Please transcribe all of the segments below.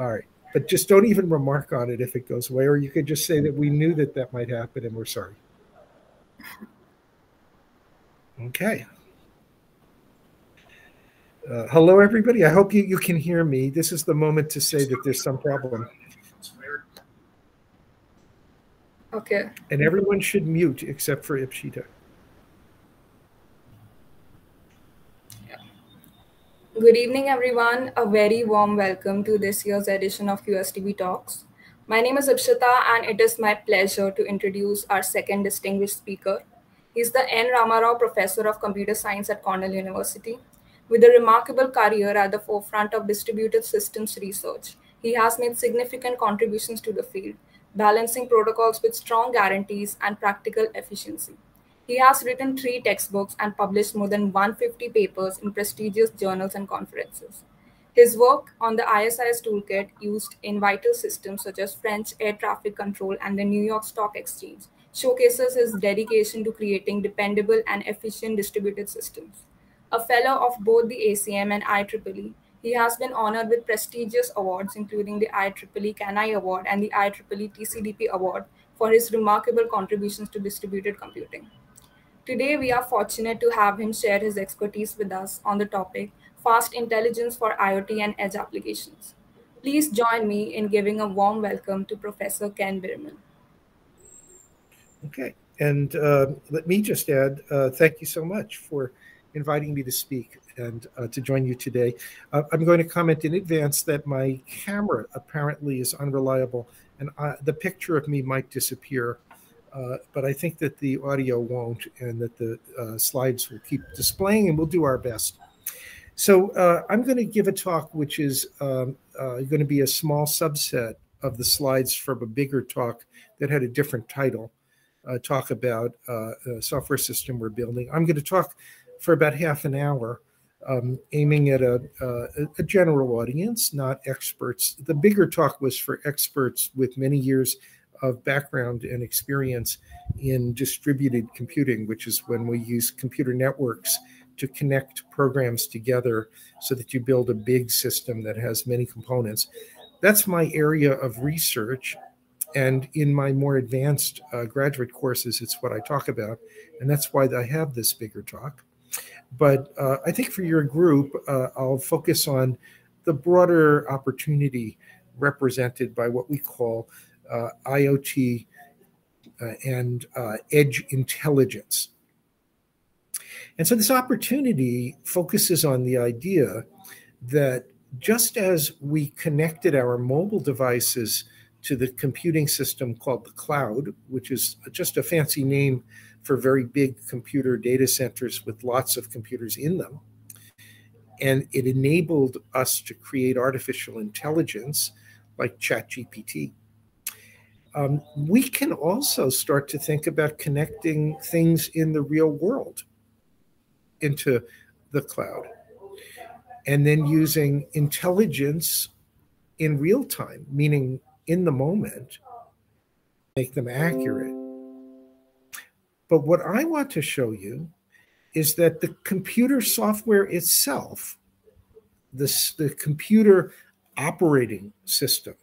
All right. But just don't even remark on it if it goes away, or you could just say that we knew that that might happen and we're sorry. Okay. Uh, hello, everybody. I hope you, you can hear me. This is the moment to say that there's some problem. Okay. And everyone should mute except for Ipshita. Good evening, everyone. A very warm welcome to this year's edition of QTSP Talks. My name is Ipshita, and it is my pleasure to introduce our second distinguished speaker. He's the N. Rama Rao Professor of Computer Science at Cornell University. With a remarkable career at the forefront of distributed systems research, he has made significant contributions to the field, balancing protocols with strong guarantees and practical efficiency. He has written three textbooks and published more than 150 papers in prestigious journals and conferences. His work on the ISIS toolkit used in vital systems such as French air traffic control and the New York Stock Exchange showcases his dedication to creating dependable and efficient distributed systems. A fellow of both the ACM and IEEE, he has been honored with prestigious awards, including the IEEE Kanai Award and the IEEE TCDP Award for his remarkable contributions to distributed computing. Today, we are fortunate to have him share his expertise with us on the topic Fast Intelligence for IoT and Edge Applications. Please join me in giving a warm welcome to Professor Ken Birman. Okay. And uh, let me just add uh, thank you so much for inviting me to speak and uh, to join you today. Uh, I'm going to comment in advance that my camera apparently is unreliable and I, the picture of me might disappear. Uh, but I think that the audio won't and that the uh, slides will keep displaying and we'll do our best. So I'm going to give a talk which is um, going to be a small subset of the slides from a bigger talk that had a different title uh, talk about uh, a software system we're building. I'm going to talk for about half an hour, um, aiming at a, uh, a, general audience, not experts. The bigger talk was for experts with many years of background and experience in distributed computing, which is when we use computer networks to connect programs together so that you build a big system that has many components. That's my area of research and in my more advanced uh, graduate courses, it's what I talk about. And that's why I have this bigger talk. But uh, I think for your group, uh, I'll focus on the broader opportunity represented by what we call IoT uh, and uh, edge intelligence. And so this opportunity focuses on the idea that just as we connected our mobile devices to the computing system called the cloud, which is just a fancy name for very big computer data centers with lots of computers in them. And it enabled us to create artificial intelligence like ChatGPT. Um, we can also start to think about connecting things in the real world into the cloud and then using intelligence in real time, meaning in the moment, make them accurate. But what I want to show you is that the computer software itself, this, the computer operating system,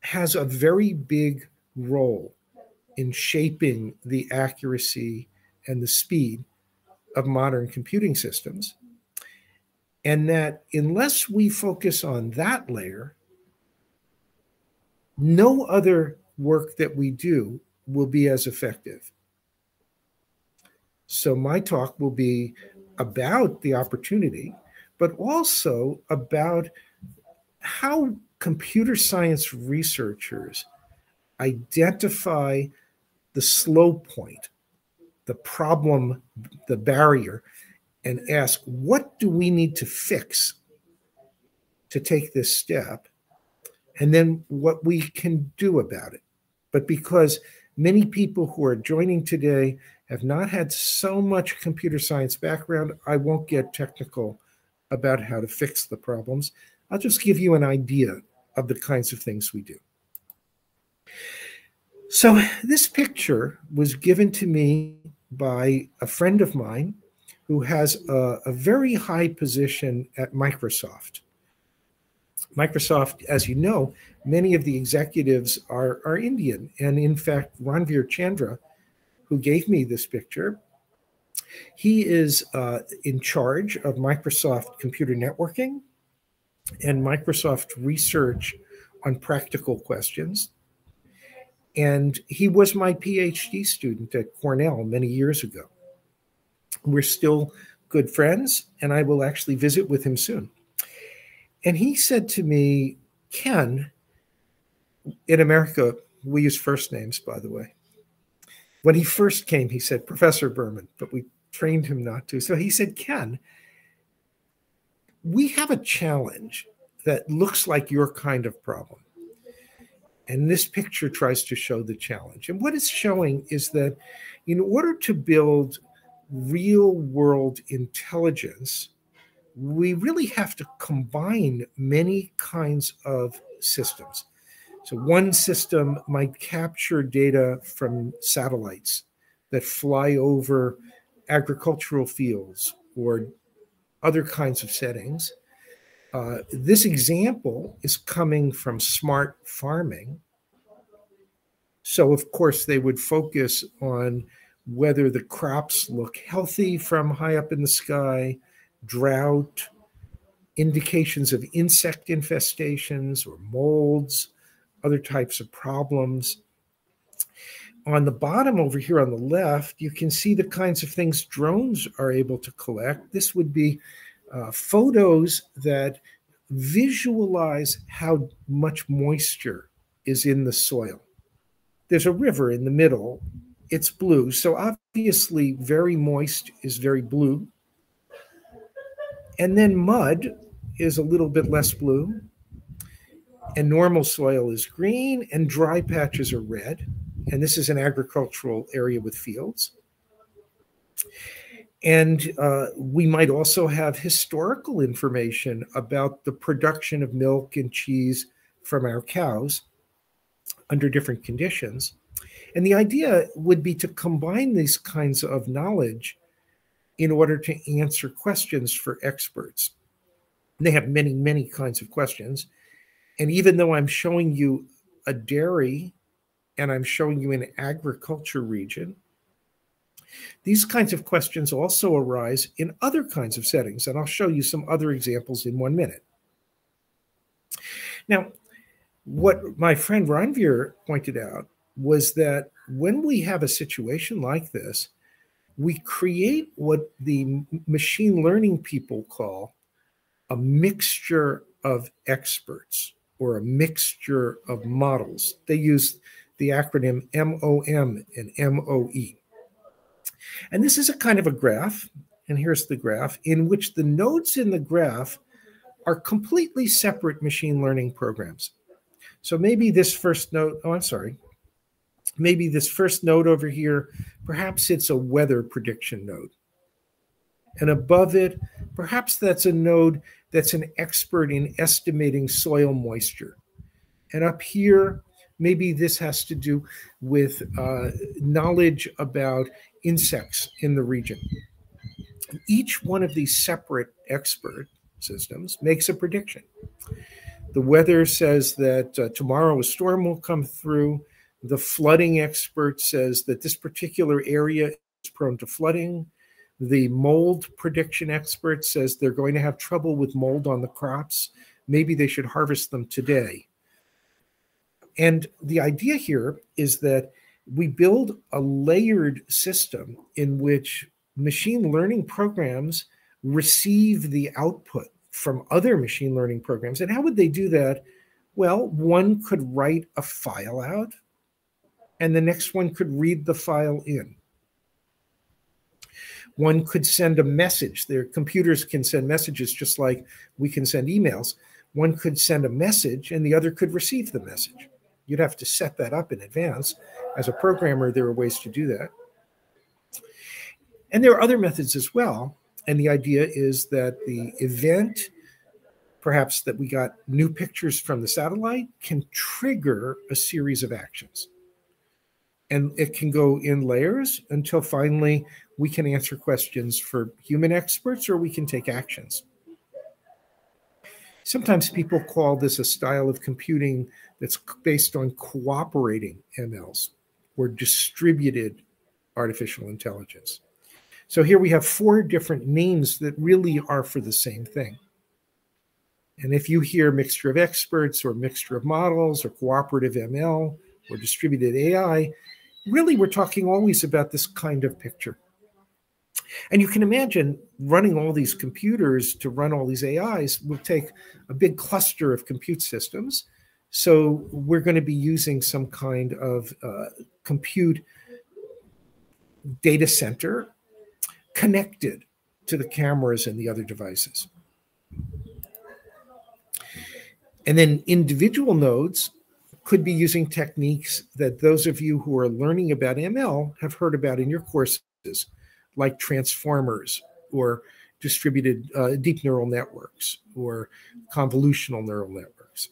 has a very big role in shaping the accuracy and the speed of modern computing systems. And that unless we focus on that layer, no other work that we do will be as effective. So, my talk will be about the opportunity, but also about how computer science researchers identify the slow point, the problem, the barrier, and ask what do we need to fix to take this step? and then what we can do about it. But because many people who are joining today have not had so much computer science background, I won't get technical about how to fix the problems. I'll just give you an idea of the kinds of things we do. So, this picture was given to me by a friend of mine who has a, a very high position at Microsoft. Microsoft, as you know, many of the executives are, are Indian. And in fact, Ranveer Chandra, who gave me this picture, he is uh, in charge of Microsoft computer networking and Microsoft research on practical questions. And he was my PhD student at Cornell many years ago. We're still good friends, and I will actually visit with him soon. And he said to me, Ken, in America, we use first names, by the way. When he first came, he said, Professor Birman, but we trained him not to. So he said, Ken, we have a challenge that looks like your kind of problem. And this picture tries to show the challenge. And what it's showing is that in order to build real world intelligence, we really have to combine many kinds of systems. So, one system might capture data from satellites that fly over agricultural fields or other kinds of settings. Uh, this example is coming from smart farming. So, of course, they would focus on whether the crops look healthy from high up in the sky, drought, indications of insect infestations or molds, other types of problems. On the bottom over here on the left, you can see the kinds of things drones are able to collect. This would be uh, photos that visualize how much moisture is in the soil. There's a river in the middle. It's blue. So obviously, very moist is very blue. And then mud is a little bit less blue. And normal soil is green, and dry patches are red. And this is an agricultural area with fields. And uh, we might also have historical information about the production of milk and cheese from our cows under different conditions. And the idea would be to combine these kinds of knowledge in order to answer questions for experts. And they have many, many kinds of questions. And even though I'm showing you a dairy and I'm showing you an agriculture region, these kinds of questions also arise in other kinds of settings, and I'll show you some other examples in one minute. Now, what my friend Ranveer pointed out was that when we have a situation like this, we create what the machine learning people call a mixture of experts or a mixture of models. They use the acronym MOM and MOE. And this is a kind of a graph, and here's the graph, in which the nodes in the graph are completely separate machine learning programs. So maybe this first node, oh, I'm sorry, maybe this first node over here, perhaps it's a weather prediction node. And above it, perhaps that's a node that's an expert in estimating soil moisture. And up here, maybe this has to do with uh, knowledge about insects in the region. Each one of these separate expert systems makes a prediction. The weather says that uh, tomorrow a storm will come through. The flooding expert says that this particular area is prone to flooding. The mold prediction expert says they're going to have trouble with mold on the crops. Maybe they should harvest them today. And the idea here is that we build a layered system in which machine learning programs receive the output from other machine learning programs. And how would they do that? Well, one could write a file out, and the next one could read the file in. One could send a message. Their computers can send messages just like we can send emails. One could send a message, and the other could receive the message. You'd have to set that up in advance. As a programmer, there are ways to do that. And there are other methods as well. And the idea is that the event, perhaps that we got new pictures from the satellite, can trigger a series of actions. And it can go in layers until finally we can answer questions for human experts or we can take actions. Sometimes people call this a style of computing that's based on cooperating MLs or distributed artificial intelligence. So here we have four different names that really are for the same thing. And if you hear mixture of experts or mixture of models or cooperative ML or distributed AI, really we're talking always about this kind of picture. And you can imagine running all these computers to run all these AIs will take a big cluster of compute systems. So we're going to be using some kind of uh, compute data center connected to the cameras and the other devices. And then individual nodes could be using techniques that those of you who are learning about ML have heard about in your courses, like transformers or distributed uh, deep neural networks or convolutional neural networks.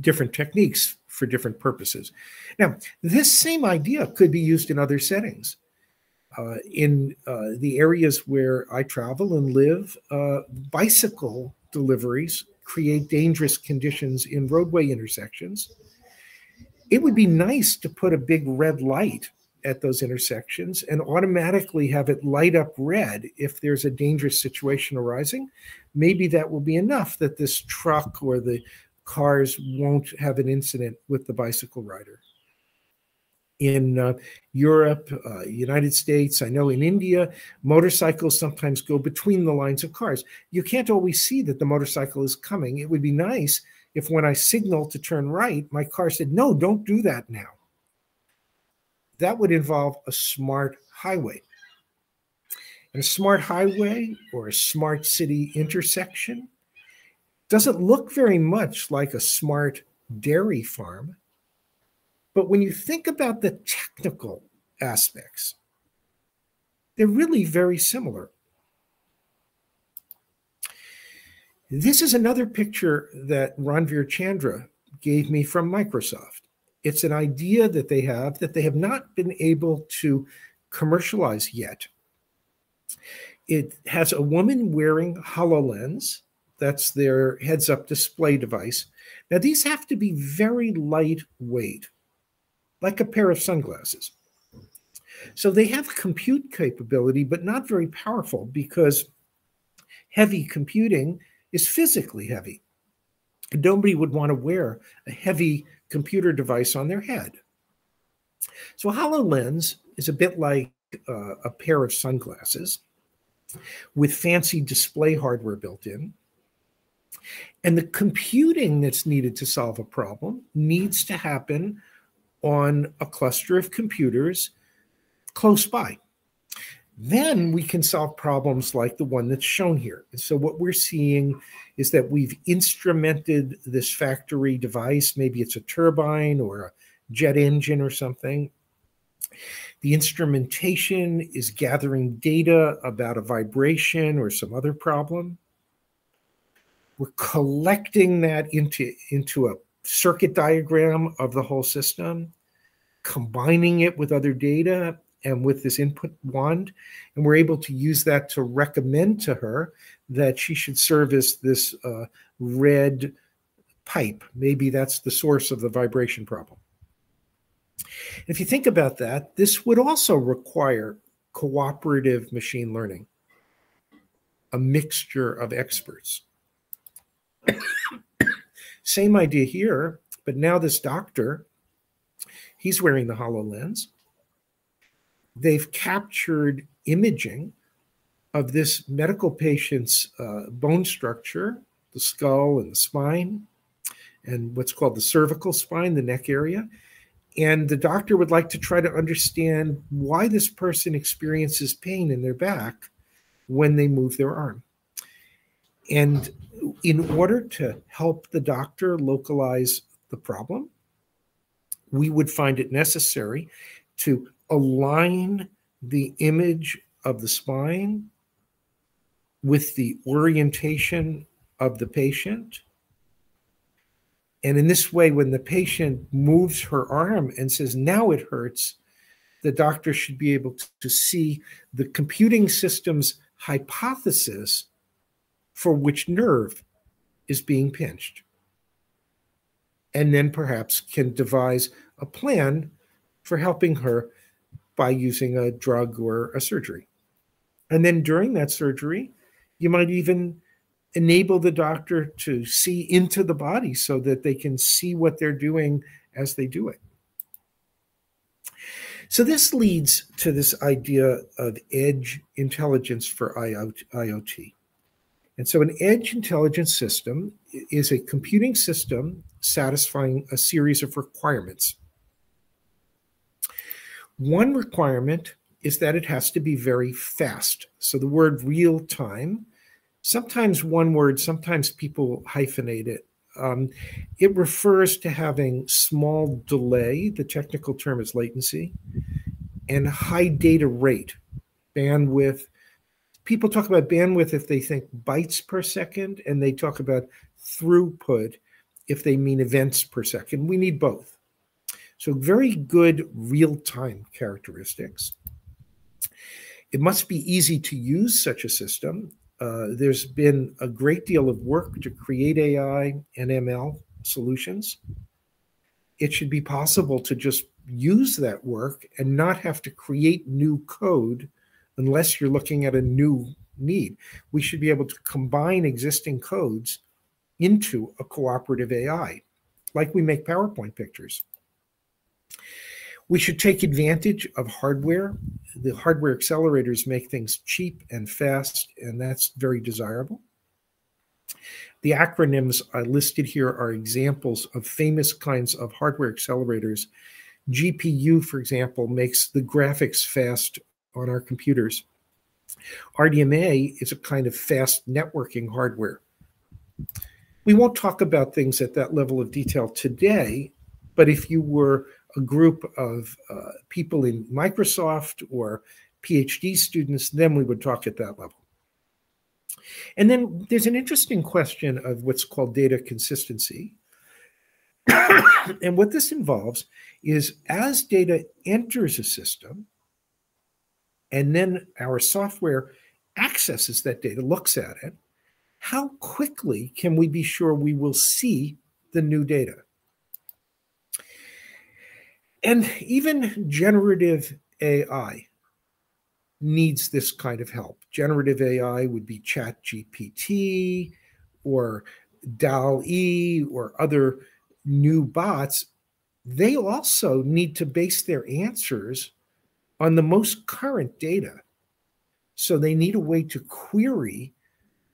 Different techniques for different purposes. Now, this same idea could be used in other settings. Uh, in uh, the areas where I travel and live, uh, bicycle deliveries create dangerous conditions in roadway intersections. It would be nice to put a big red light at those intersections and automatically have it light up red if there's a dangerous situation arising. Maybe that will be enough that this truck or the cars won't have an incident with the bicycle rider. In uh, Europe, uh, United States, I know in India, motorcycles sometimes go between the lines of cars. You can't always see that the motorcycle is coming. It would be nice if when I signal to turn right, my car said, no, don't do that now that would involve a smart highway. And a smart highway or a smart city intersection doesn't look very much like a smart dairy farm. But when you think about the technical aspects, they're really very similar. This is another picture that Ranveer Chandra gave me from Microsoft. It's an idea that they have that they have not been able to commercialize yet. It has a woman wearing HoloLens. That's their heads up display device. Now, these have to be very lightweight, like a pair of sunglasses. So they have compute capability, but not very powerful because heavy computing is physically heavy. Nobody would want to wear a heavy computer device on their head. So HoloLens is a bit like uh, a pair of sunglasses with fancy display hardware built in. And the computing that's needed to solve a problem needs to happen on a cluster of computers close by. Then we can solve problems like the one that's shown here. And so what we're seeing is that we've instrumented this factory device. Maybe it's a turbine or a jet engine or something. The instrumentation is gathering data about a vibration or some other problem. We're collecting that into, into a circuit diagram of the whole system, combining it with other data, and with this input wand. And we're able to use that to recommend to her that she should service this uh, red pipe. Maybe that's the source of the vibration problem. If you think about that, this would also require cooperative machine learning, a mixture of experts. Same idea here, but now this doctor, he's wearing the HoloLens they've captured imaging of this medical patient's uh, bone structure, the skull and the spine, and what's called the cervical spine, the neck area. And the doctor would like to try to understand why this person experiences pain in their back when they move their arm. And in order to help the doctor localize the problem, we would find it necessary to align the image of the spine with the orientation of the patient. And in this way, when the patient moves her arm and says, now it hurts, the doctor should be able to see the computing system's hypothesis for which nerve is being pinched. And then perhaps can devise a plan for helping her by using a drug or a surgery. And then during that surgery, you might even enable the doctor to see into the body so that they can see what they're doing as they do it. So this leads to this idea of edge intelligence for IoT. And so an edge intelligence system is a computing system satisfying a series of requirements. One requirement is that it has to be very fast. So the word real time, sometimes one word, sometimes people hyphenate it. Um, it refers to having small delay, the technical term is latency, and high data rate, bandwidth, people talk about bandwidth if they think bytes per second, and they talk about throughput if they mean events per second. We need both. So, very good real time characteristics. It must be easy to use such a system. Uh, there's been a great deal of work to create AI and ML solutions. It should be possible to just use that work and not have to create new code unless you're looking at a new need. We should be able to combine existing codes into a cooperative AI, like we make PowerPoint pictures. We should take advantage of hardware. The hardware accelerators make things cheap and fast, and that's very desirable. The acronyms I listed here are examples of famous kinds of hardware accelerators. GPU, for example, makes the graphics fast on our computers. RDMA is a kind of fast networking hardware. We won't talk about things at that level of detail today, but if you were a group of uh, people in Microsoft or PhD students, then we would talk at that level. And then there's an interesting question of what's called data consistency. and what this involves is as data enters a system, and then our software accesses that data, looks at it, how quickly can we be sure we will see the new data? And even generative AI needs this kind of help. Generative AI would be Chat GPT or DALL-E or other new bots. They also need to base their answers on the most current data. So they need a way to query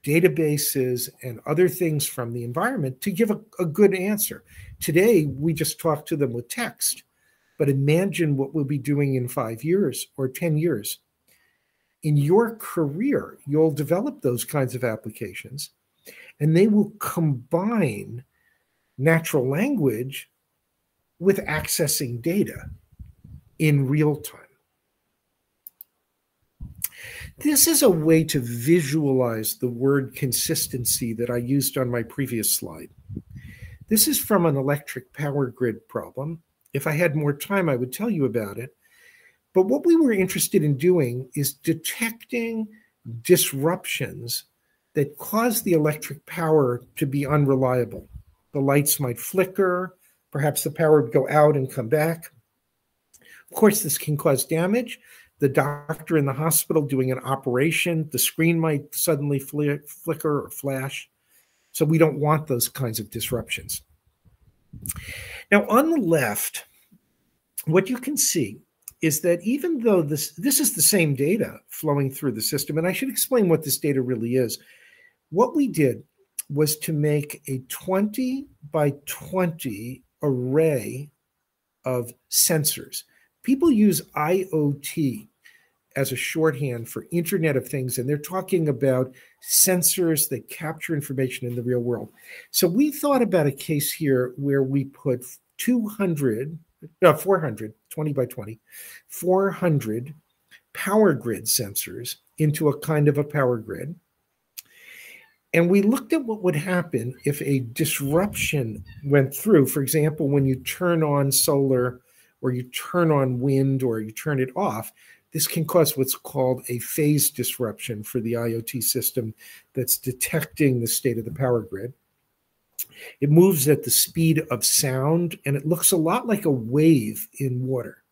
databases and other things from the environment to give a, a, good answer. Today, we just talk to them with text, but imagine what we'll be doing in five years or 10 years. In your career, you'll develop those kinds of applications, and they will combine natural language with accessing data in real time. This is a way to visualize the word consistency that I used on my previous slide. This is from an electric power grid problem. If I had more time, I would tell you about it. But what we were interested in doing is detecting disruptions that cause the electric power to be unreliable. The lights might flicker, perhaps the power would go out and come back. Of course, this can cause damage, the doctor in the hospital doing an operation, the screen might suddenly fl- flicker or flash. So we don't want those kinds of disruptions. Now, on the left, what you can see is that even though this this is the same data flowing through the system, and I should explain what this data really is. What we did was to make a 20 by 20 array of sensors. People use IoT as a shorthand for Internet of Things, and they're talking about sensors that capture information in the real world. So we thought about a case here where we put 200, no, 400, 20 by 20, 400 power grid sensors into a kind of a power grid. And we looked at what would happen if a disruption went through. For example, when you turn on solar or you turn on wind or you turn it off, this can cause what's called a phase disruption for the IoT system that's detecting the state of the power grid. It moves at the speed of sound and it looks a lot like a wave in water.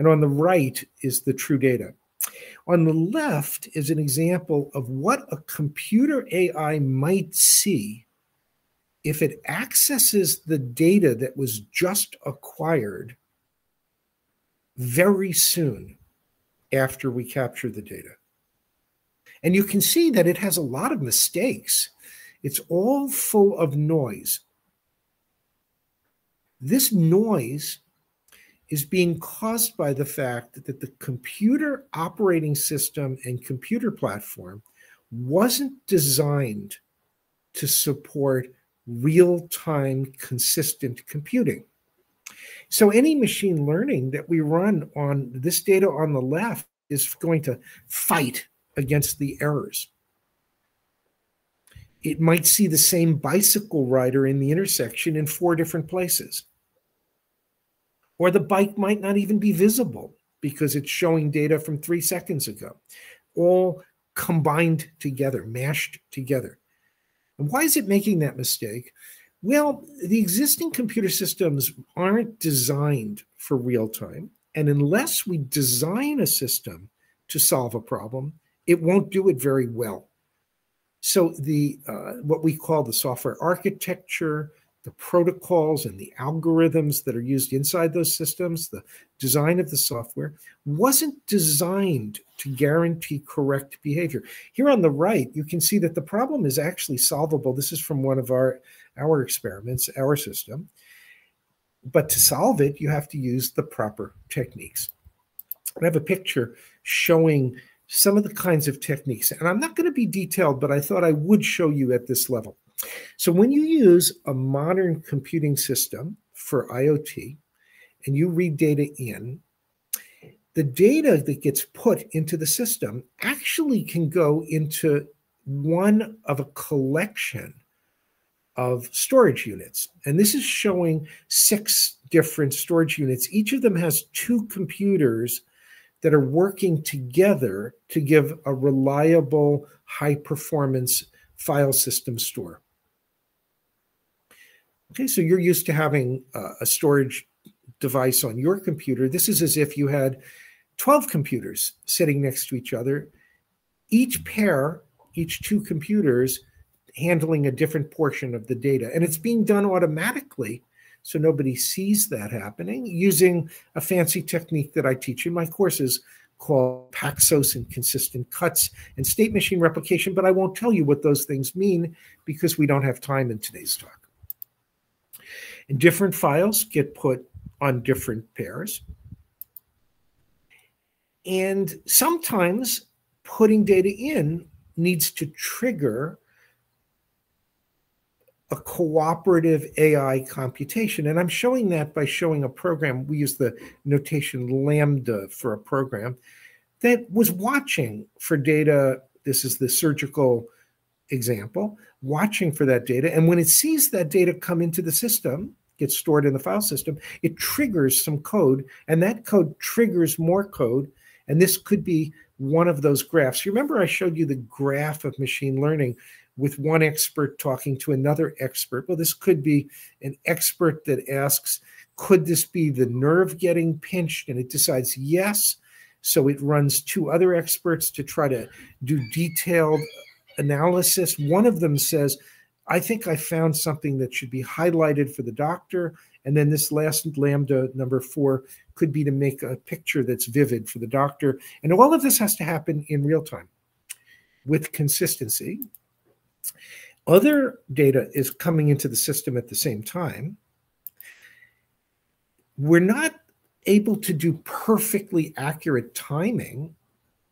And on the right is the true data. On the left is an example of what a computer AI might see if it accesses the data that was just acquired very soon after we capture the data. And you can see that it has a lot of mistakes. It's all full of noise. This noise is being caused by the fact that the computer operating system and computer platform wasn't designed to support real time consistent computing. So, any machine learning that we run on this data on the left is going to fight against the errors. It might see the same bicycle rider in the intersection in four different places. Or the bike might not even be visible because it's showing data from three seconds ago, all combined together, mashed together. And why is it making that mistake? Well, the existing computer systems aren't designed for real time. And unless we design a system to solve a problem, it won't do it very well. So the uh, what we call the software architecture, the protocols and the algorithms that are used inside those systems, the design of the software, wasn't designed to guarantee correct behavior. Here on the right, you can see that the problem is actually solvable. This is from one of our, our experiments, our system. But to solve it, you have to use the proper techniques. I have a picture showing some of the kinds of techniques. And I'm not going to be detailed, but I thought I would show you at this level. So when you use a modern computing system for IoT and you read data in, the data that gets put into the system actually can go into one of a collection of storage units. And this is showing six different storage units. Each of them has two computers that are working together to give a reliable, high performance file system store. Okay, so you're used to having a storage device on your computer. This is as if you had 12 computers sitting next to each other, each pair, each two computers handling a different portion of the data. And it's being done automatically so nobody sees that happening using a fancy technique that I teach in my courses called Paxos and consistent cuts and state machine replication. But I won't tell you what those things mean because we don't have time in today's talk. And different files get put on different pairs. And sometimes putting data in needs to trigger a cooperative AI computation. And I'm showing that by showing a program. We use the notation Lambda for a program that was watching for data. This is the surgical example, watching for that data. And when it sees that data come into the system, gets stored in the file system, it triggers some code, and that code triggers more code. And this could be one of those graphs. You remember I showed you the graph of machine learning with one expert talking to another expert. Well, this could be an expert that asks, could this be the nerve getting pinched? And it decides yes. So it runs two other experts to try to do detailed analysis. One of them says, I think I found something that should be highlighted for the doctor. And then this last lambda number four could be to make a picture that's vivid for the doctor. And all of this has to happen in real time with consistency. Other data is coming into the system at the same time. We're not able to do perfectly accurate timing.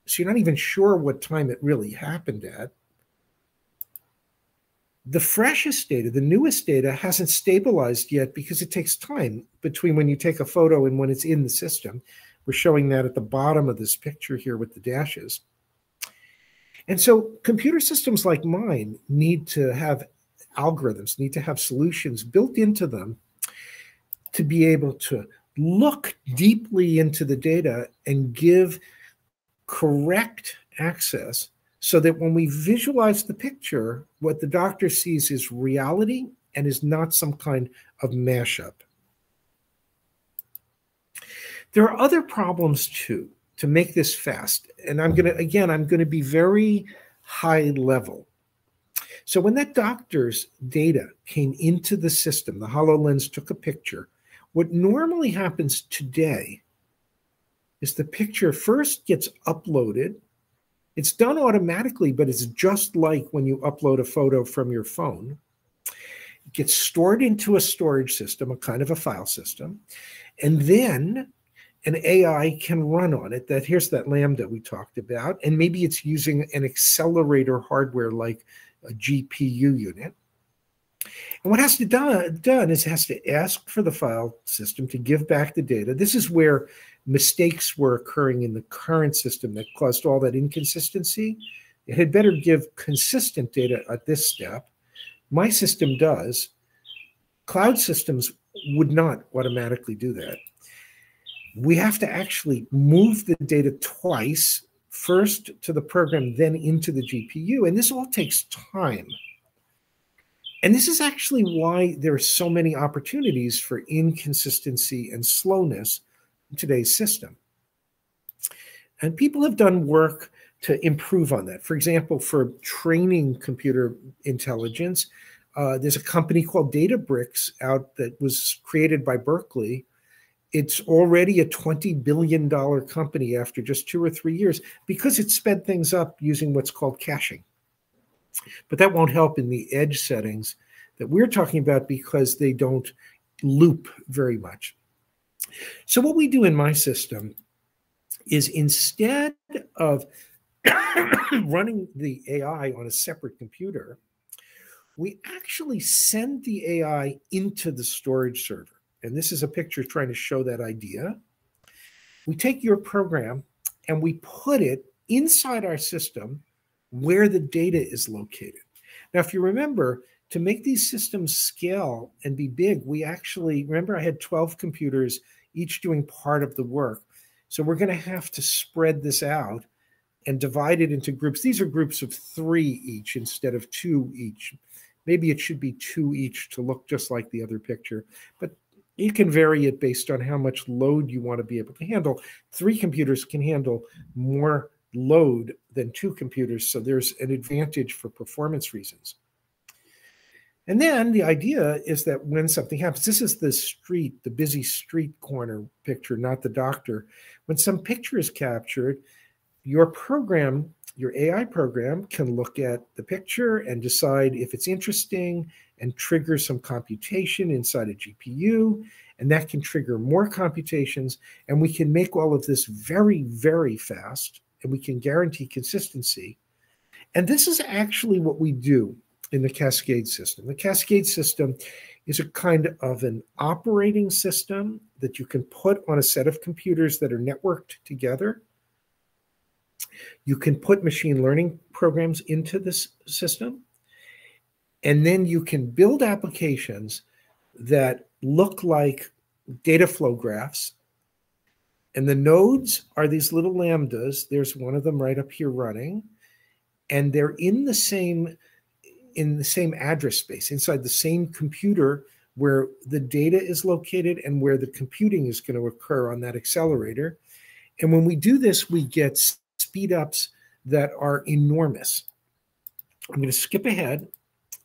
So you're not even sure what time it really happened at the freshest data, the newest data hasn't stabilized yet because it takes time between when you take a photo and when it's in the system. We're showing that at the bottom of this picture here with the dashes. And so computer systems like mine need to have algorithms, need to have solutions built into them to be able to look deeply into the data and give correct access so that when we visualize the picture, what the doctor sees is reality and is not some kind of mashup. There are other problems too to make this fast. And I'm going to, again, I'm going to be very high level. So when that doctor's data came into the system, the HoloLens took a picture. What normally happens today is the picture first gets uploaded. It's done automatically, but it's just like when you upload a photo from your phone. It gets stored into a storage system, a kind of a file system. And then an AI can run on it. That here's that Lambda we talked about, and maybe it's using an accelerator hardware like a GPU unit. And what has to done done is has to ask for the file system to give back the data. This is where mistakes were occurring in the current system that caused all that inconsistency. It had better give consistent data at this step. My system does. Cloud systems would not automatically do that we have to actually move the data twice, first to the program, then into the GPU. And this all takes time. And this is actually why there are so many opportunities for inconsistency and slowness in today's system. And people have done work to improve on that. For example, for training computer intelligence, uh, there's a company called Databricks out that was created by Berkeley it's already a $20 billion company after just two or three years because it sped things up using what's called caching. But that won't help in the edge settings that we're talking about because they don't loop very much. So, what we do in my system is instead of running the AI on a separate computer, we actually send the AI into the storage server and this is a picture trying to show that idea. We take your program and we put it inside our system where the data is located. Now, if you remember, to make these systems scale and be big, we actually remember I had 12 computers, each doing part of the work. So we're going to have to spread this out and divide it into groups. These are groups of three each instead of two each. Maybe it should be two each to look just like the other picture. But you can vary it based on how much load you want to be able to handle. Three computers can handle more load than two computers, so there's an advantage for performance reasons. And then the idea is that when something happens, this is the street, the busy street corner picture, not the doctor. When some picture is captured, your program, your AI program, can look at the picture and decide if it's interesting and trigger some computation inside a GPU. And that can trigger more computations. And we can make all of this very, very fast. And we can guarantee consistency. And this is actually what we do in the Cascade system. The Cascade system is a kind of an operating system that you can put on a set of computers that are networked together. You can put machine learning programs into this system. And then you can build applications that look like data flow graphs. And the nodes are these little lambdas. There's one of them right up here running. And they're in the same in the same address space, inside the same computer where the data is located and where the computing is going to occur on that accelerator. And when we do this, we get speed ups that are enormous. I'm going to skip ahead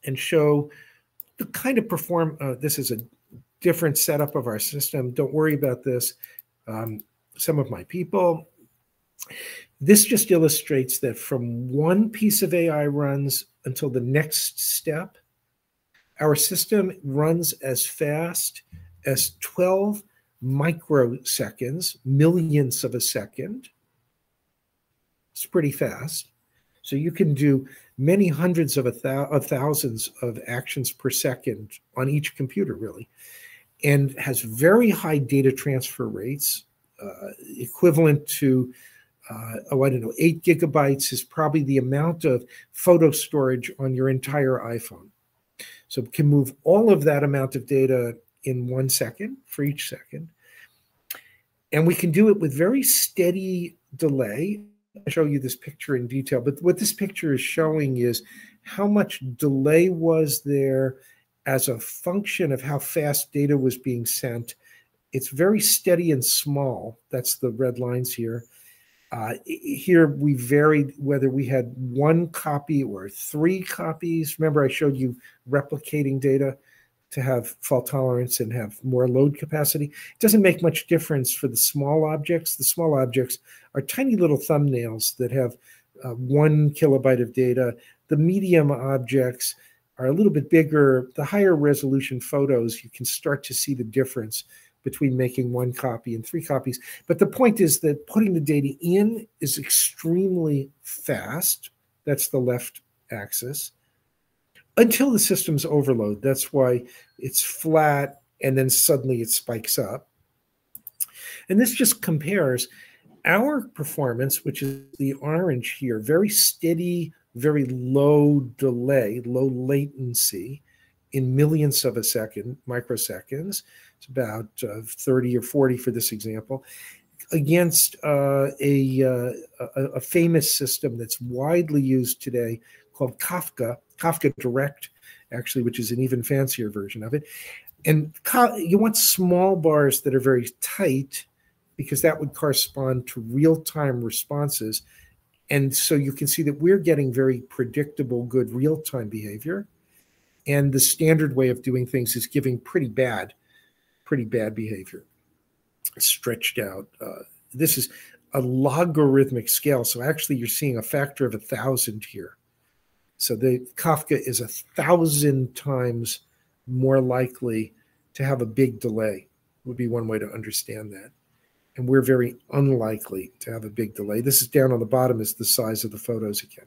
and show the kind of perform. Uh, this is a different setup of our system. Don't worry about this. Um, some of my people. This just illustrates that from one piece of AI runs until the next step, our system runs as fast as 12 microseconds, millionths of a second. It's pretty fast. So you can do many hundreds of, thou- of thousands of actions per second on each computer, really, and has very high data transfer rates, uh, equivalent to, uh, oh, I don't know, eight gigabytes is probably the amount of photo storage on your entire iPhone. So can move all of that amount of data in one second for each second. And we can do it with very steady delay show you this picture in detail, but what this picture is showing is how much delay was there as a function of how fast data was being sent. It's very steady and small. That's the red lines here. Uh, here we varied whether we had one copy or three copies. Remember, I showed you replicating data to have fault tolerance and have more load capacity. It doesn't make much difference for the small objects. The small objects are tiny little thumbnails that have uh, one kilobyte of data. The medium objects are a little bit bigger. The higher resolution photos, you can start to see the difference between making one copy and three copies. But the point is that putting the data in is extremely fast. That's the left axis until the system's overload. That's why it's flat and then suddenly it spikes up. And this just compares our performance, which is the orange here, very steady, very low delay, low latency in millions of a second, microseconds. It's about uh, 30 or 40 for this example, against uh, a, uh, a, a famous system that's widely used today called Kafka, Kafka Direct, actually, which is an even fancier version of it. And you want small bars that are very tight because that would correspond to real time responses. And so you can see that we're getting very predictable, good real time behavior. And the standard way of doing things is giving pretty bad, pretty bad behavior, stretched out. Uh, this is a logarithmic scale. So actually, you're seeing a factor of a thousand here. So the Kafka is a thousand times more likely to have a big delay, would be one way to understand that. And we're very unlikely to have a big delay. This is down on the bottom is the size of the photos again.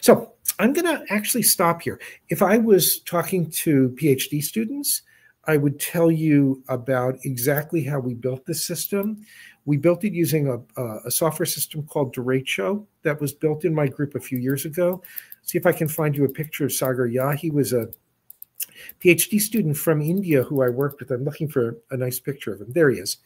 So I'm going to actually stop here. If I was talking to PhD students, I would tell you about exactly how we built this system. We built it using a, a software system called Derecho that was built in my group a few years ago. See if I can find you a picture of Sagar Jha. He was a PhD student from India who I worked with. I'm looking for a nice picture of him. There he is.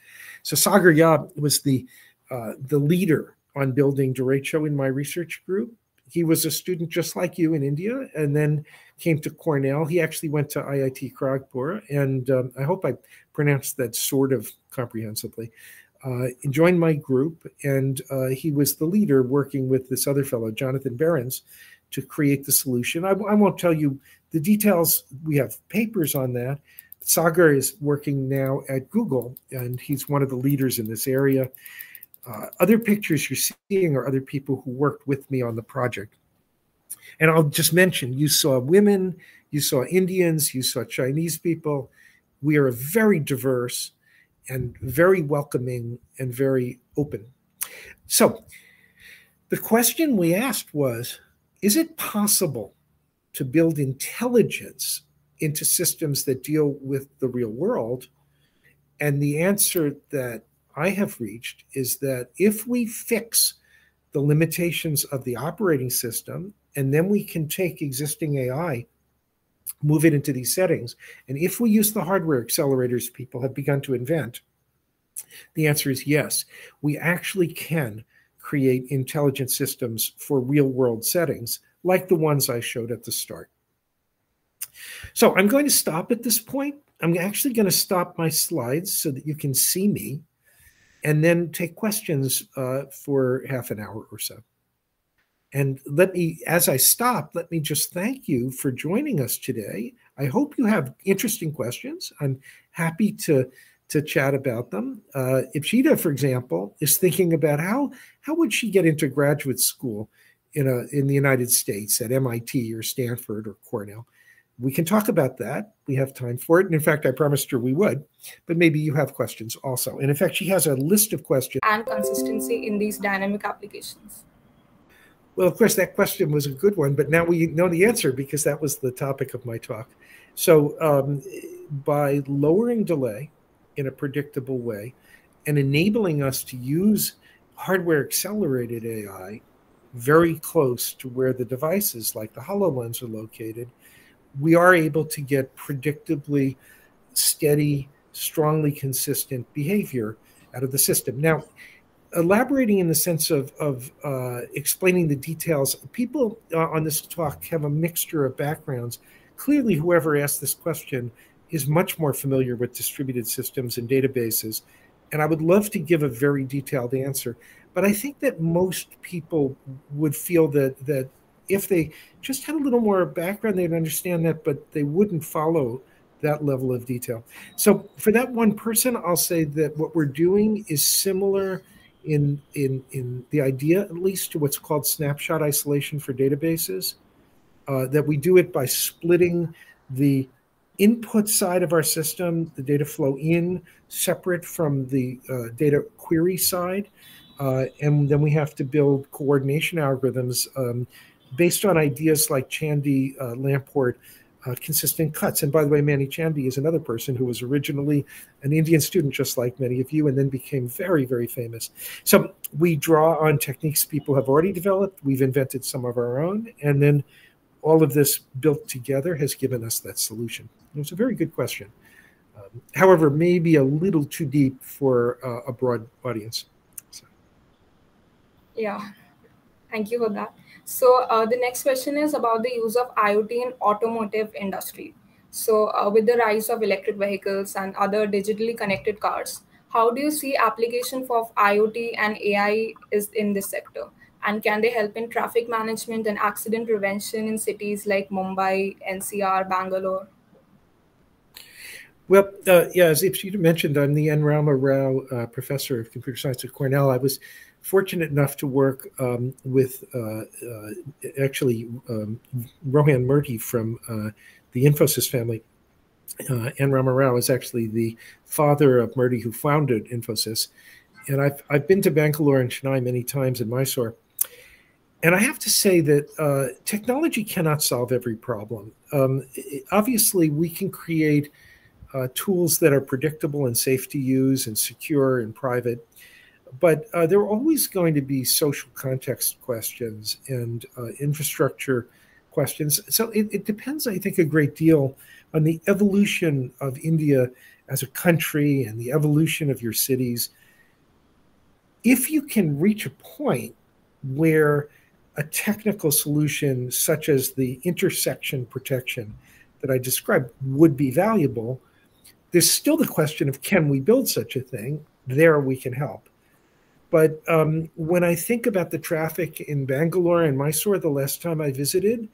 So Sagar Jha was the uh, the leader on building Derecho in my research group. He was a student just like you in India, and then came to Cornell. He actually went to IIT Kharagpur, and um, I hope I pronounced that sort of comprehensively uh, joined my group, and uh, he was the leader working with this other fellow, Jonathan Behrens, to create the solution. I, I, won't tell you the details. We have papers on that. Sagar is working now at Google, and he's one of the leaders in this area. Uh, other pictures you're seeing are other people who worked with me on the project. And I'll just mention you saw women, you saw Indians, you saw Chinese people. We are a very diverse and very welcoming and very open. So the question we asked was Is it possible to build intelligence into systems that deal with the real world? And the answer that I have reached is that if we fix the limitations of the operating system, and then we can take existing AI move it into these settings. And if we use the hardware accelerators people have begun to invent, the answer is yes. We actually can create intelligent systems for real world settings like the ones I showed at the start. So I'm going to stop at this point. I'm actually going to stop my slides so that you can see me and then take questions uh, for half an hour or so. And let me, as I stop, let me just thank you for joining us today. I hope you have interesting questions. I'm happy to to chat about them. Uh, Ipshita, for example, is thinking about how how would she get into graduate school in a in the United States at MIT or Stanford or Cornell. We can talk about that. We have time for it. And in fact, I promised her we would, but maybe you have questions also. And in fact, she has a list of questions. And consistency in these dynamic applications. Well, of course, that question was a good one, but now we know the answer because that was the topic of my talk. So, um, by lowering delay in a predictable way and enabling us to use hardware accelerated AI very close to where the devices like the HoloLens are located, we are able to get predictably steady, strongly consistent behavior out of the system. Now, elaborating in the sense of, of uh, explaining the details, people uh, on this talk have a mixture of backgrounds clearly, whoever asked this question is much more familiar with distributed systems and databases. And I would love to give a very detailed answer. But I think that most people would feel that that if they just had a little more background, they'd understand that, but they wouldn't follow that level of detail. So for that one person, I'll say that what we're doing is similar in in in the idea at least to what's called snapshot isolation for databases. Uh, that we do it by splitting the input side of our system, the data flow in, separate from the uh, data query side. Uh, and then we have to build coordination algorithms um, based on ideas like Chandy uh, Lamport uh, consistent cuts. And by the way, Mani Chandy is another person who was originally an Indian student, just like many of you, and then became very, very famous. So we draw on techniques people have already developed. We've invented some of our own. And then all of this built together has given us that solution. It's a very good question. Um, however, maybe a little too deep for uh, a broad audience. So. Yeah, thank you for that. So uh, the next question is about the use of IoT in automotive industry. So uh, with the rise of electric vehicles and other digitally connected cars, how do you see application for IoT and AI is in this sector? And can they help in traffic management and accident prevention in cities like Mumbai, NCR, Bangalore? Well, uh, yeah, as you mentioned, I'm the N. Rama Rao uh, Professor of Computer Science at Cornell. I was fortunate enough to work um, with uh, uh actually um, Rohan Murthy from uh, the Infosys family. Uh, N. Rama Rao is actually the father of Murthy, who founded Infosys. And I've, I've been to Bangalore and Chennai many times in Mysore. And I have to say that uh, technology cannot solve every problem. Um, obviously, we can create uh, tools that are predictable and safe to use and secure and private but uh, there are always going to be social context questions and uh, infrastructure questions. So it, it, depends, I think, a great deal on the evolution of India as a country and the evolution of your cities. If you can reach a point where a technical solution, such as the intersection protection that I described, would be valuable, there's still the question of can we build such a thing? There we can help. But um, when I think about the traffic in Bangalore and Mysore the last time I visited,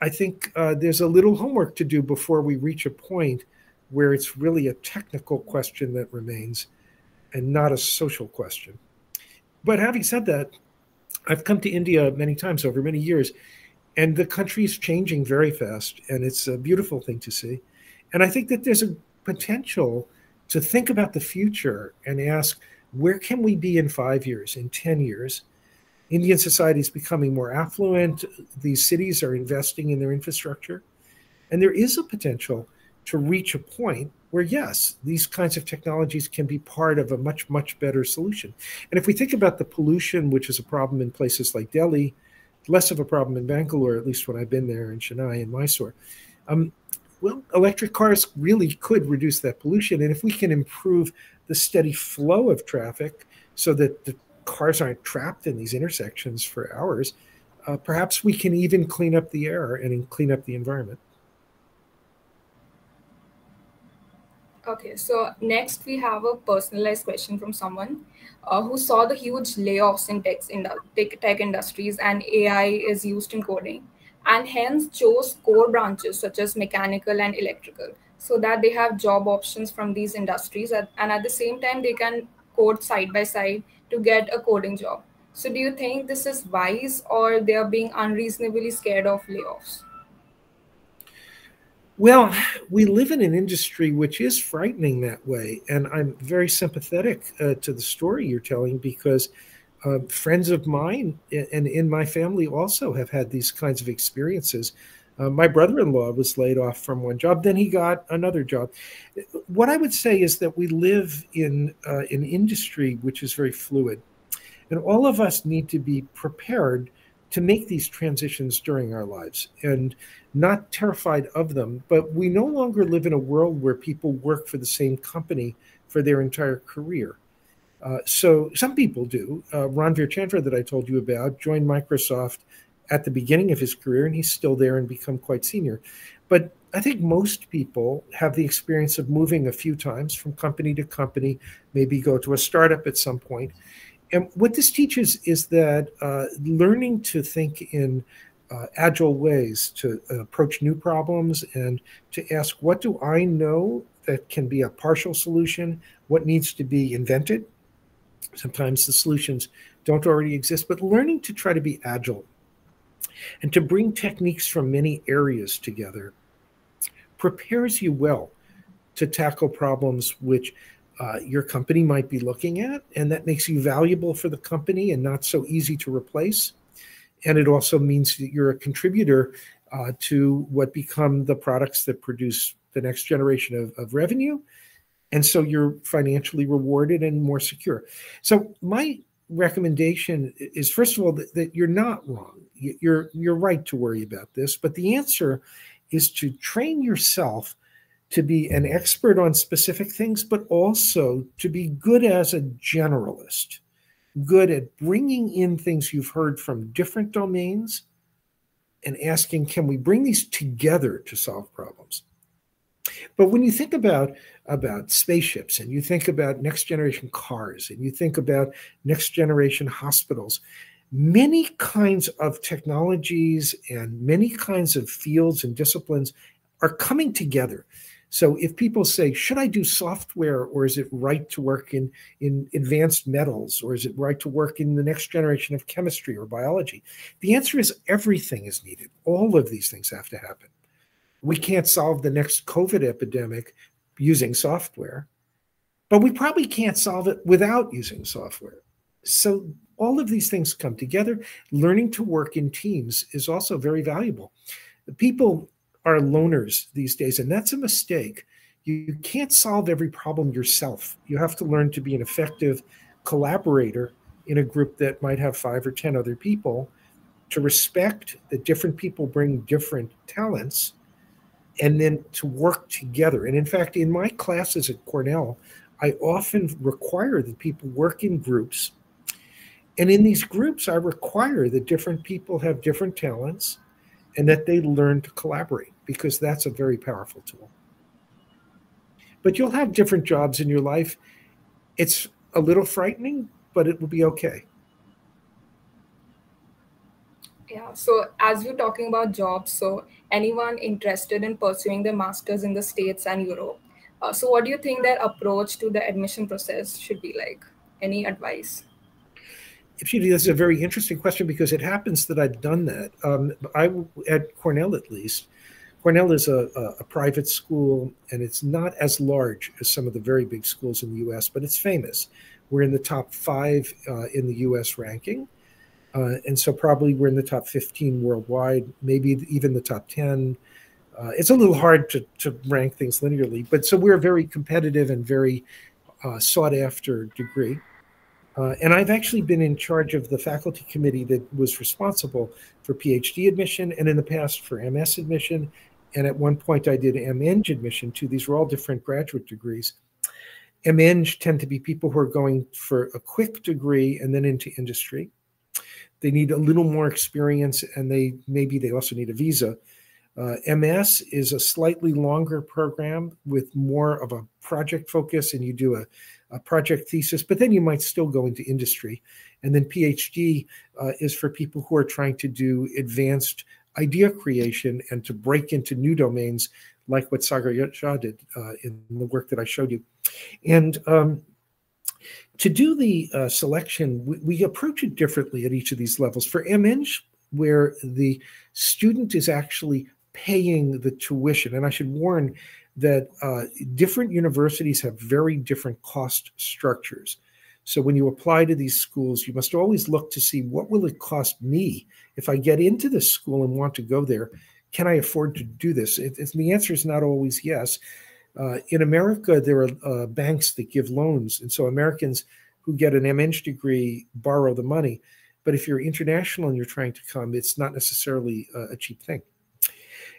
I think uh, there's a little homework to do before we reach a point where it's really a technical question that remains and not a social question. But having said that, I've come to India many times over many years, and the country is changing very fast, and it's a beautiful thing to see. And I think that there's a potential to think about the future and ask, where can we be in five years, in 10 years? Indian society is becoming more affluent. These cities are investing in their infrastructure. And there is a potential to reach a point where, yes, these kinds of technologies can be part of a much, much better solution. And if we think about the pollution, which is a problem in places like Delhi, less of a problem in Bangalore, at least when I've been there, in Chennai and Mysore. Um, well, electric cars really could reduce that pollution. And if we can improve the steady flow of traffic so that the cars aren't trapped in these intersections for hours, uh, perhaps we can even clean up the air and clean up the environment. Okay, so next we have a personalized question from someone uh, who saw the huge layoffs in tech, in tech, tech industries and AI is used in coding and hence chose core branches such as mechanical and electrical so that they have job options from these industries and at the same time they can code side by side to get a coding job so do you think this is wise or they are being unreasonably scared of layoffs well, we live in an industry which is frightening that way. And I'm very sympathetic uh, to the story you're telling because uh, friends of mine and in my family also have had these kinds of experiences. Uh, my brother-in-law was laid off from one job, then he got another job. What I would say is that we live in uh, an industry which is very fluid, and all of us need to be prepared to make these transitions during our lives and not terrified of them. But we no longer live in a world where people work for the same company for their entire career. Uh, so some people do. Uh, Ranveer that I told you about, joined Microsoft at the beginning of his career, and he's still there and become quite senior. But I think most people have the experience of moving a few times from company to company, maybe go to a startup at some point. And what this teaches is that uh, learning to think in uh, agile ways to approach new problems and to ask, what do I know that can be a partial solution? What needs to be invented? Sometimes the solutions don't already exist, but learning to try to be agile and to bring techniques from many areas together prepares you well to tackle problems which uh, your company might be looking at, and that makes you valuable for the company and not so easy to replace. And it also means that you're a contributor uh, to what become the products that produce the next generation of, of revenue. And so you're financially rewarded and more secure. So my recommendation is first of all that, that, you're not wrong. You're you're right to worry about this, but the answer is to train yourself to be an expert on specific things, but also to be good as a generalist, good at bringing in things you've heard from different domains and asking, can we bring these together to solve problems? But when you think about about spaceships and you think about next generation cars and you think about next generation hospitals, many kinds of technologies and many kinds of fields and disciplines are coming together. So if people say, should I do software or is it right to work in, in advanced metals or is it right to work in the next generation of chemistry or biology? The answer is everything is needed. All of these things have to happen. We can't solve the next COVID epidemic using software, but we probably can't solve it without using software. So all of these things come together. Learning to work in teams is also very valuable. People are loners these days, and that's a mistake. You can't solve every problem yourself. You have to learn to be an effective collaborator in a group that might have five or 10 other people, to respect that different people bring different talents and then to work together. And in fact, in my classes at Cornell, I often require that people work in groups. And in these groups, I require that different people have different talents and that they learn to collaborate because that's a very powerful tool. But you'll have different jobs in your life. It's a little frightening, but it will be okay. Yeah. So as we're talking about jobs, so anyone interested in pursuing their masters in the States and Europe, uh, so what do you think their approach to the admission process should be like? Any advice? Actually, this is a very interesting question because it happens that I've done that. Um, I at Cornell, at least. Cornell is a, a, a, private school, and it's not as large as some of the very big schools in the U.S., but it's famous. We're in the top five uh, in the U.S. ranking. Uh, and so probably we're in the top 15 worldwide, maybe even the top 10. Uh, it's a little hard to, to rank things linearly, but so we're a very competitive and very uh, sought after degree. Uh, and I've actually been in charge of the faculty committee that was responsible for PhD admission and in the past for MS admission. And at one point I did MEng admission too. These were all different graduate degrees. MEng tend to be people who are going for a quick degree and then into industry they need a little more experience and they maybe they also need a visa. Uh, MS is a slightly longer program with more of a project focus, and you do a, a project thesis, but then you might still go into industry. And then PhD uh, is for people who are trying to do advanced idea creation and to break into new domains, like what Sagar Jha did uh, in the work that I showed you. And um, to do the uh, selection, we, we, approach it differently at each of these levels. For MEng, where the student is actually paying the tuition, and I should warn that uh, different universities have very different cost structures. So when you apply to these schools, you must always look to see what will it cost me if I get into this school and want to go there. Can I afford to do this? It, the answer is not always yes. Uh, in America, there are uh, banks that give loans, and so Americans who get an MEng degree borrow the money. But if you're international and you're trying to come, it's not necessarily a, a cheap thing.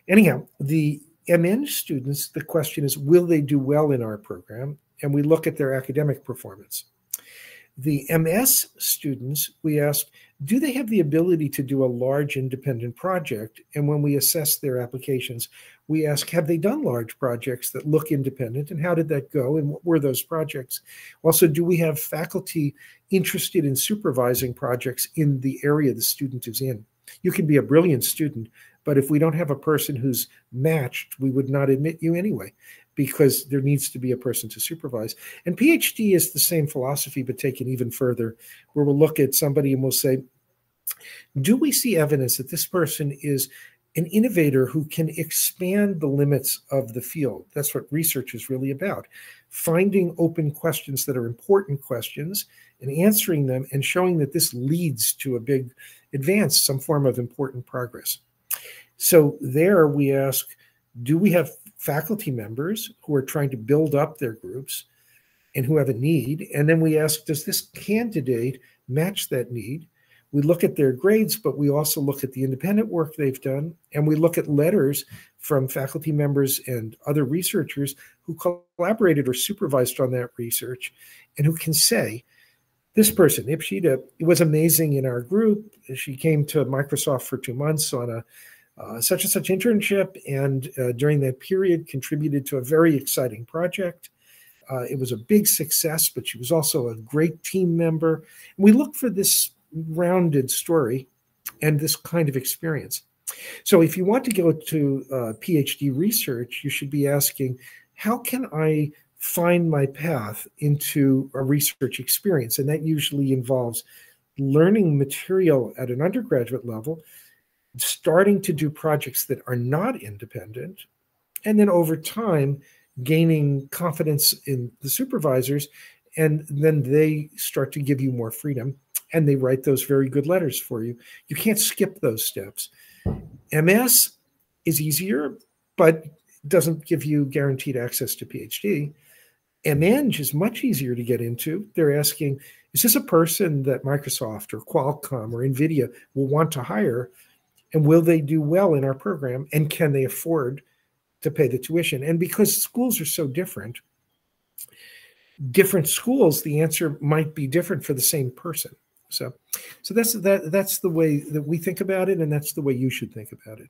Anyhow, the MEng students, the question is, will they do well in our program? And we look at their academic performance. The MS students, we ask, do they have the ability to do a large independent project? And when we assess their applications, we ask, have they done large projects that look independent? And how did that go? And what were those projects? Also, do we have faculty interested in supervising projects in the area the student is in? You can be a brilliant student, but if we don't have a person who's matched, we would not admit you anyway because there needs to be a person to supervise. And PhD is the same philosophy, but taken even further, where we'll look at somebody and we'll say, do we see evidence that this person is an innovator who can expand the limits of the field? That's what research is really about. Finding open questions that are important questions and answering them and showing that this leads to a big advance, some form of important progress. So there we ask, do we have faculty members who are trying to build up their groups and who have a need? And then we ask, does this candidate match that need? We look at their grades, but we also look at the independent work they've done. And we look at letters from faculty members and other researchers who collaborated or supervised on that research and who can say, this person, Ipshita, was amazing in our group. She came to Microsoft for two months on a uh, such and such internship, and uh, during that period contributed to a very exciting project. Uh, it was a big success, but she was also a great team member. And we look for this rounded story and this kind of experience. So, if you want to go to uh, PhD research, you should be asking, how can I find my path into a research experience? And that usually involves learning material at an undergraduate level starting to do projects that are not independent, and then over time, gaining confidence in the supervisors, and then they start to give you more freedom and they write those very good letters for you. You can't skip those steps. MS is easier, but doesn't give you guaranteed access to PhD. MEng is much easier to get into. They're asking, is this a person that Microsoft or Qualcomm or NVIDIA will want to hire and will they do well in our program? And can they afford to pay the tuition? And because schools are so different different schools the answer might be different for the same person. So so that's that that's the way that we think about it and that's the way you should think about it.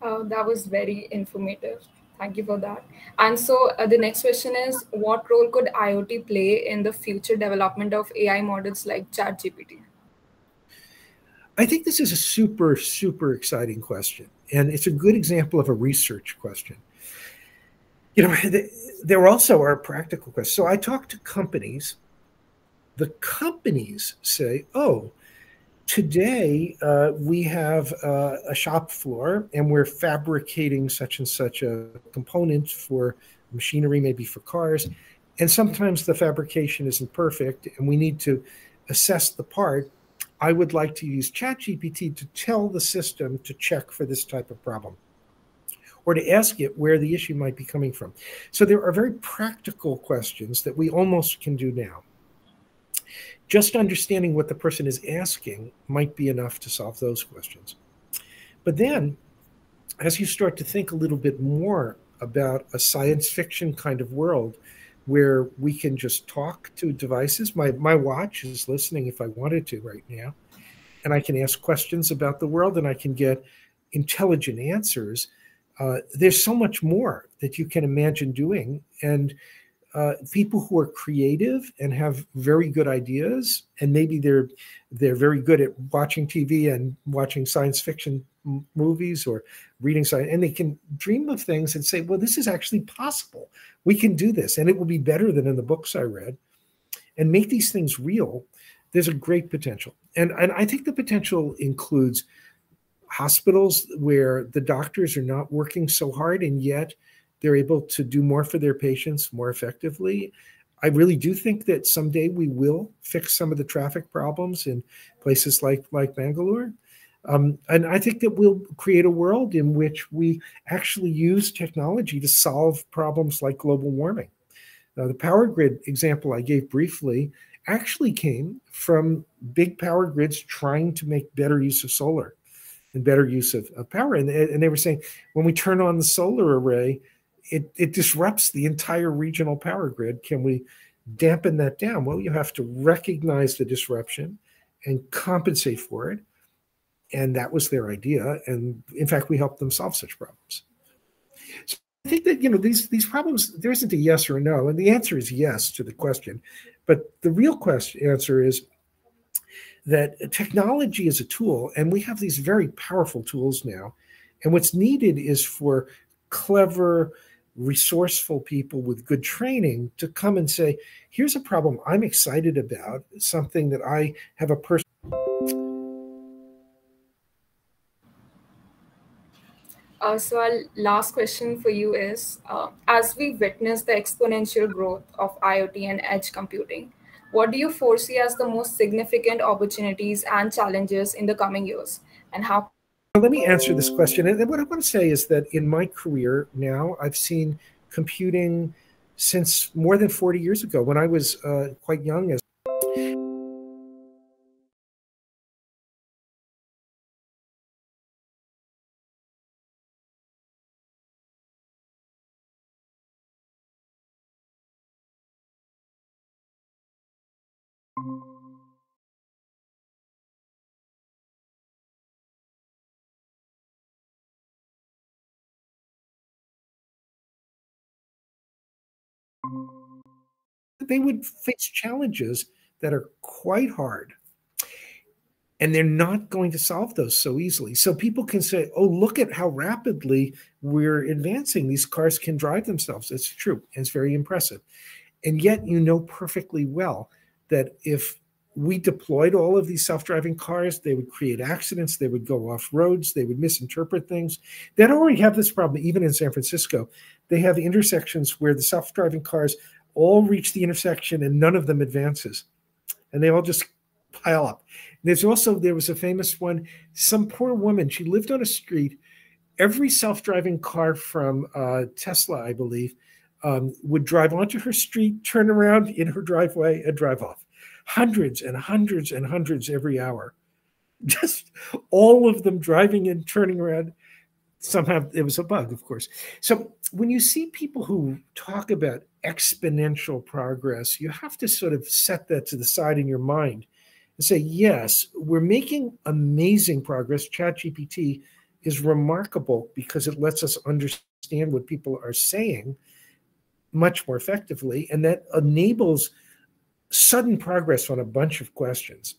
Uh, that was very informative. Thank you for that. And so uh, the next question is what role could iot play in the future development of ai models like chat gpt I think this is a super, super exciting question. And it's a good example of a research question. You know, there also are practical questions. So I talk to companies. The companies say, oh, today uh, we have uh, a shop floor and we're fabricating such and such a component for machinery, maybe for cars. And sometimes the fabrication isn't perfect and we need to assess the part I would like to use ChatGPT to tell the system to check for this type of problem or to ask it where the issue might be coming from. So there are very practical questions that we almost can do now. Just understanding what the person is asking might be enough to solve those questions. But then, as you start to think a little bit more about a science fiction kind of world, where we can just talk to devices. My my watch is listening if I wanted to right now, and I can ask questions about the world, and I can get intelligent answers. Uh, there's so much more that you can imagine doing, and uh, people who are creative and have very good ideas, and maybe they're they're very good at watching TV and watching science fiction movies or reading science, and they can dream of things and say, "Well, this is actually possible. We can do this, and it will be better than in the books I read." And make these things real. There's a great potential, and and I think the potential includes hospitals where the doctors are not working so hard, and yet they're able to do more for their patients more effectively. I really do think that someday we will fix some of the traffic problems in places like like Bangalore. Um, and I think that we'll create a world in which we actually use technology to solve problems like global warming. Now, the power grid example I gave briefly actually came from big power grids trying to make better use of solar and better use of, of power. And, and they were saying when we turn on the solar array, it, it disrupts the entire regional power grid. Can we dampen that down? Well, you have to recognize the disruption and compensate for it. And that was their idea. And in fact, we helped them solve such problems. So I think that you know these these problems there isn't a yes or no, and the answer is yes to the question. But the real question answer is that technology is a tool, and we have these very powerful tools now. And what's needed is for clever, resourceful people with good training to come and say, here's a problem I'm excited about, something that I have a person. Uh, so our last question for you is, uh, as we witness the exponential growth of IoT and edge computing, what do you foresee as the most significant opportunities and challenges in the coming years? And how? Let me answer this question. And what I want to say is that in my career now, I've seen computing since more than 40 years ago when I was uh, quite young as they would face challenges that are quite hard. And they're not going to solve those so easily. So people can say, oh, look at how rapidly we're advancing. These cars can drive themselves. It's true. It's very impressive. And yet, you know perfectly well that if we deployed all of these self-driving cars they would create accidents they would go off roads they would misinterpret things they already have this problem even in san francisco they have intersections where the self-driving cars all reach the intersection and none of them advances. And they all just pile up. There's also there was a famous one some poor woman she lived on a street. Every self-driving car from uh, tesla i believe um, would drive onto her street turn around in her driveway and drive off. Hundreds and hundreds and hundreds every hour. Just all of them driving and turning around. Somehow it was a bug of course. So when you see people who talk about exponential progress you have to sort of set that to the side in your mind and say yes we're making amazing progress ChatGPT is remarkable because it lets us understand what people are saying much more effectively and that enables sudden progress on a bunch of questions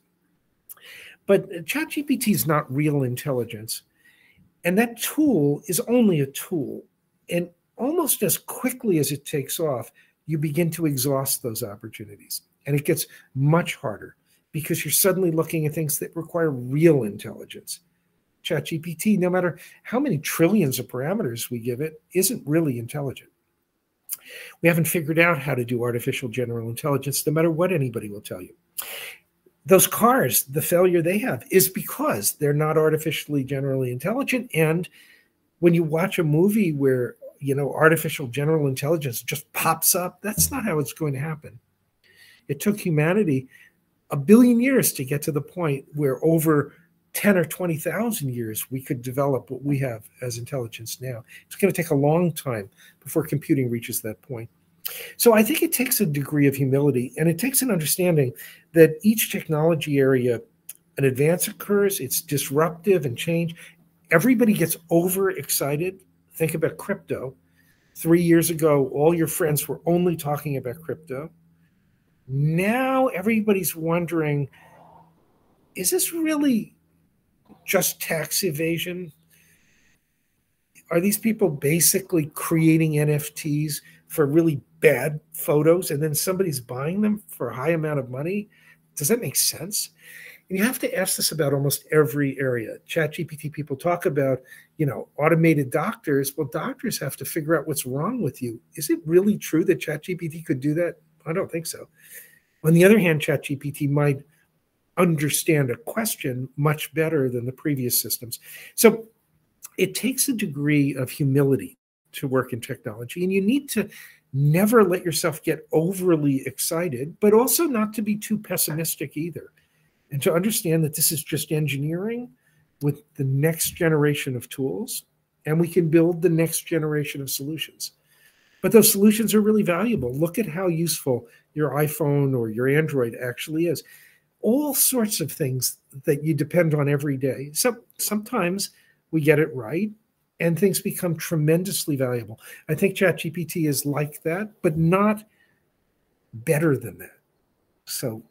but ChatGPT is not real intelligence and that tool is only a tool. And almost as quickly as it takes off, you begin to exhaust those opportunities. And it gets much harder because you're suddenly looking at things that require real intelligence. ChatGPT, no matter how many trillions of parameters we give it, isn't really intelligent. We haven't figured out how to do artificial general intelligence, no matter what anybody will tell you those cars, the failure they have is because they're not artificially generally intelligent. And when you watch a movie where, you know, artificial general intelligence just pops up, that's not how it's going to happen. It took humanity a billion years to get to the point where over 10 or 20,000 years we could develop what we have as intelligence now. It's going to take a long time before computing reaches that point. So I think it takes a degree of humility and it takes an understanding that each technology area, an advance occurs, it's disruptive and change. Everybody gets overexcited. Think about crypto. Three years ago, all your friends were only talking about crypto. Now everybody's wondering is this really just tax evasion? Are these people basically creating NFTs for really bad photos and then somebody's buying them for a high amount of money? Does that make sense? And you have to ask this about almost every area. Chat GPT people talk about, you know, automated doctors. Well, doctors have to figure out what's wrong with you. Is it really true that Chat GPT could do that? I don't think so. On the other hand, Chat GPT might understand a question much better than the previous systems. So it takes a degree of humility to work in technology, and you need to never let yourself get overly excited, but also not to be too pessimistic either. And to understand that this is just engineering with the next generation of tools, and we can build the next generation of solutions. But those solutions are really valuable. Look at how useful your iPhone or your Android actually is. All sorts of things that you depend on every day. So sometimes we get it right and things become tremendously valuable. I think ChatGPT is like that, but not better than that. So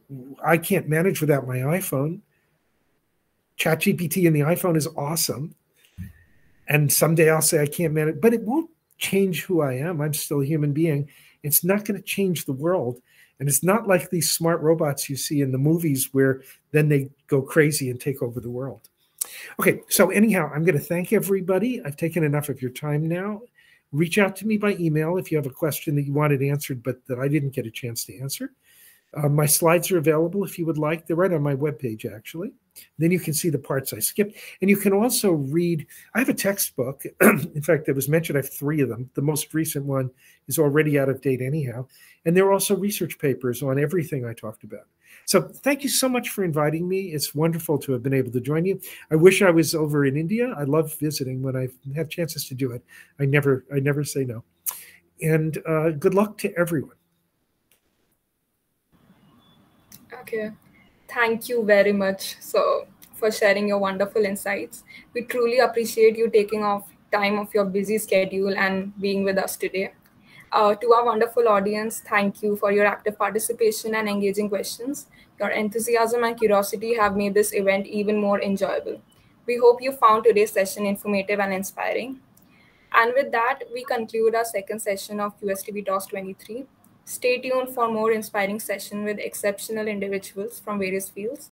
I can't manage without my iPhone. ChatGPT in the iPhone is awesome. And someday I'll say I can't manage, but it won't change who I am. I'm still a human being. It's not going to change the world. And it's not like these smart robots you see in the movies where then they go crazy and take over the world. Okay, so anyhow, I'm going to thank everybody. I've taken enough of your time now. Reach out to me by email if you have a question that you wanted answered, but that I didn't get a chance to answer. Uh, my slides are available if you would like. They're right on my webpage, actually. Then you can see the parts I skipped. And you can also read, I have a textbook. In fact, it was mentioned I have three of them. The most recent one is already out of date, anyhow. And there are also research papers on everything I talked about. So thank you so much for inviting me. It's wonderful to have been able to join you. I wish I was over in India. I love visiting when I have chances to do it. I never, I never say no. And uh, good luck to everyone. Okay. Thank you very much. So for sharing your wonderful insights. We truly appreciate you taking off time of your busy schedule and being with us today. Uh, to our wonderful audience, thank you for your active participation and engaging questions. Your enthusiasm and curiosity have made this event even more enjoyable. We hope you found today's session informative and inspiring. And with that, we conclude our second session of QTSP Talks 23. Stay tuned for more inspiring session with exceptional individuals from various fields.